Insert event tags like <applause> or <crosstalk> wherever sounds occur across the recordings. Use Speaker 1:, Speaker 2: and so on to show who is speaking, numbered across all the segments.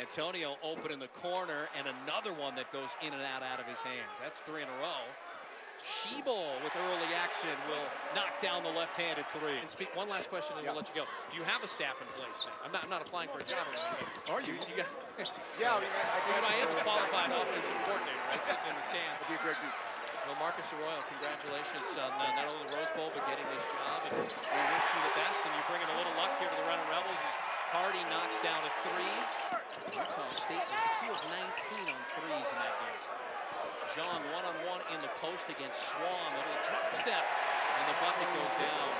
Speaker 1: Antonio open in the corner and another one that goes in and out out of his hands. That's three in a row. Shibel with early action will knock down the left-handed three. And speak one last question, and
Speaker 2: Yeah.
Speaker 1: we'll let you go. Do you have a staff in place? Now? I'm not I'm not applying for a job or anything.
Speaker 2: Are you?
Speaker 1: You got, <laughs>
Speaker 2: Yeah, I mean, I,
Speaker 1: you I am a qualified offensive coordinator, right? Sitting in the stands.
Speaker 2: That'd be a great dude.
Speaker 1: Well, Marcus Arroyo, congratulations on uh, not only the Rose Bowl, but getting this job. And we wish you the best, and you bring in a little luck here to the Running Rebels as Hardy knocks down a three. Utah State was 2 of 19 on threes in that game. John one-on-one in the post against Swan. A Little drop step, and the bucket goes down.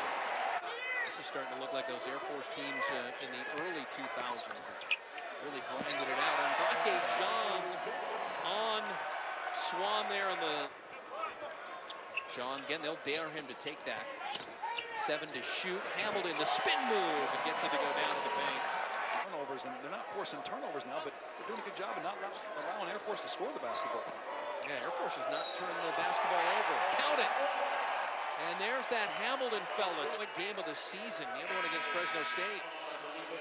Speaker 1: This is starting to look like those Air Force teams uh, in the early 2000s. Really grinded it out. And Brake Jean on Swan there in the John, again, they'll dare him to take that. Seven to shoot. Hamilton, the spin move, and gets it to go down to the paint.
Speaker 2: Turnovers, not forcing turnovers now, but they're doing a good job of not allowing Air Force to score the basketball.
Speaker 1: Yeah, Air Force has not turned the basketball over. Count it. And there's that Hamilton fella. What game of the season? The other one against Fresno State.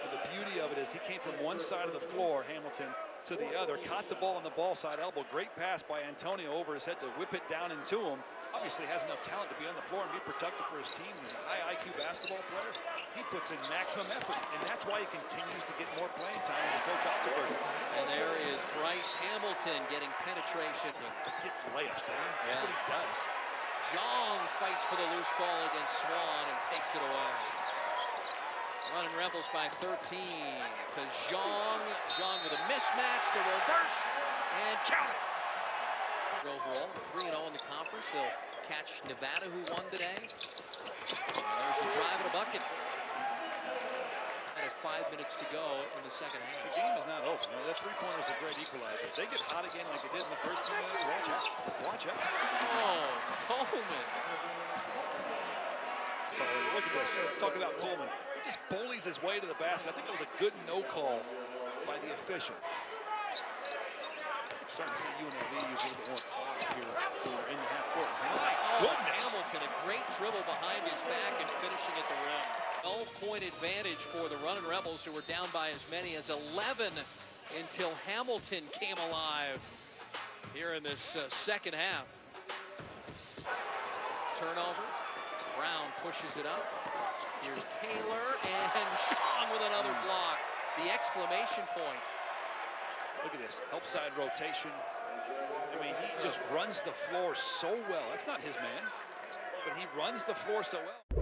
Speaker 2: But the beauty of it is he came from one side of the floor, Hamilton, to the other, caught the ball on the ball side elbow. Great pass by Antonio over his head to whip it down into him. Obviously has enough talent to be on the floor and be productive for his team. He's a high IQ basketball player. He puts in maximum effort, and that's why he continues to get more playing time with Coach Otzelberg.
Speaker 1: And there is Bryce Hamilton getting penetration.
Speaker 2: Gets layups, doesn't he? That's
Speaker 1: Yeah.
Speaker 2: what he does.
Speaker 1: Diong fights for the loose ball against Swan and takes it away. Running Rebels by 13 to Diong. Diong with a mismatch, the reverse, and count it. Overall, 3-0 in the conference. They'll catch Nevada, who won today. And there's a drive and a bucket. And five minutes to go in the second half.
Speaker 2: The game is not over. You know, that three-pointer is a great equalizer. If they get hot again like they did in the first two minutes, watch out. Watch out.
Speaker 1: Oh, Coleman.
Speaker 2: So look at this. Talk about Coleman. He just bullies his way to the basket. I think it was a good no call by the official. Starting to see UNLV use a little bit more clock here here in the half court. My
Speaker 1: Oh,
Speaker 2: goodness.
Speaker 1: Hamilton, a great dribble behind his back and finishing at the rim. 12-point advantage for the Running Rebels, who were down by as many as 11 until Hamilton came alive here in this uh, second half. Turnover. Brown pushes it up. Here's Taylor and <laughs> Sean with another block. The exclamation point.
Speaker 2: Look at this. Help side rotation. I mean, he just runs the floor so well. That's not his man, but he runs the floor so well.